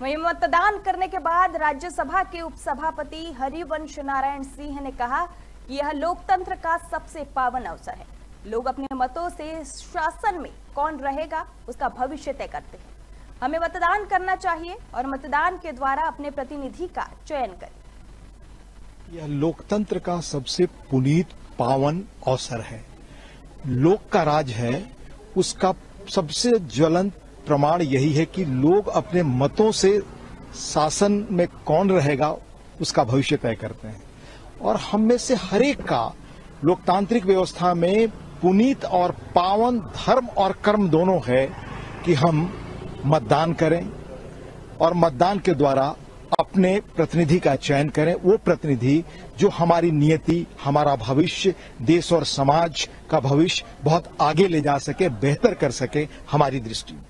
वहीं मतदान करने के बाद राज्यसभा के उपसभापति हरिवंश नारायण सिंह ने कहा कि यह लोकतंत्र का सबसे पावन अवसर है। लोग अपने मतों से शासन में कौन रहेगा, उसका भविष्य तय करते हैं। हमें मतदान करना चाहिए और मतदान के द्वारा अपने प्रतिनिधि का चयन करें। यह लोकतंत्र का सबसे पुनीत पावन अवसर है। लोक का राज है, उसका सबसे ज्वलंत प्रमाण यही है कि लोग अपने मतों से शासन में कौन रहेगा, उसका भविष्य तय करते हैं। और हम में से हरेक का लोकतांत्रिक व्यवस्था में पुनीत और पावन धर्म और कर्म दोनों है कि हम मतदान करें और मतदान के द्वारा अपने प्रतिनिधि का चयन करें। वो प्रतिनिधि जो हमारी नियति, हमारा भविष्य, देश और समाज का भविष्य बहुत आगे ले जा सके, बेहतर कर सके हमारी दृष्टि।